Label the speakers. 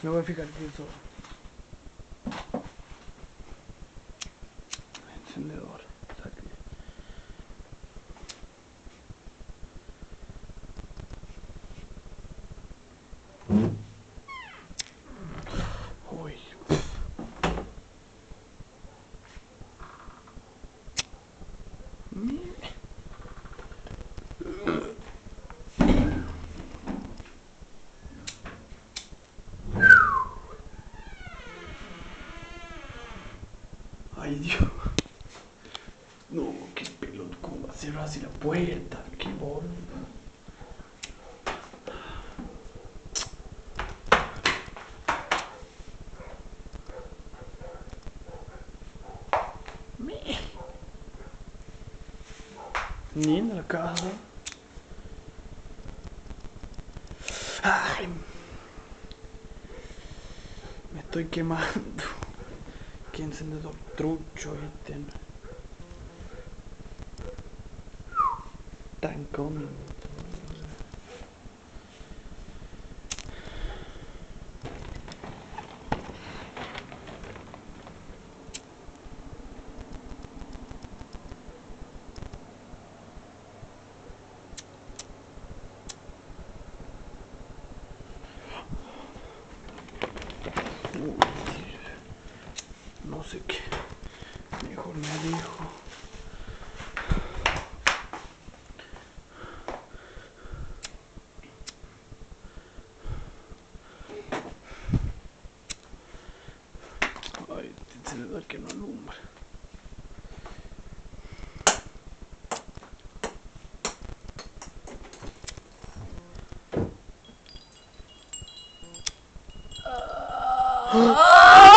Speaker 1: Me voy a fijar que eso. Encendedor. Saque. Uy. Ay Dios. No, qué pelot, ¿cómo va a cerrar así la puerta? Qué bol. Me. Ni en la casa. Ay. Me estoy quemando. Thank you. Tan cómico. Ooh. music. Mejor me dijo. Ay, se le da que no alumbra. Ah.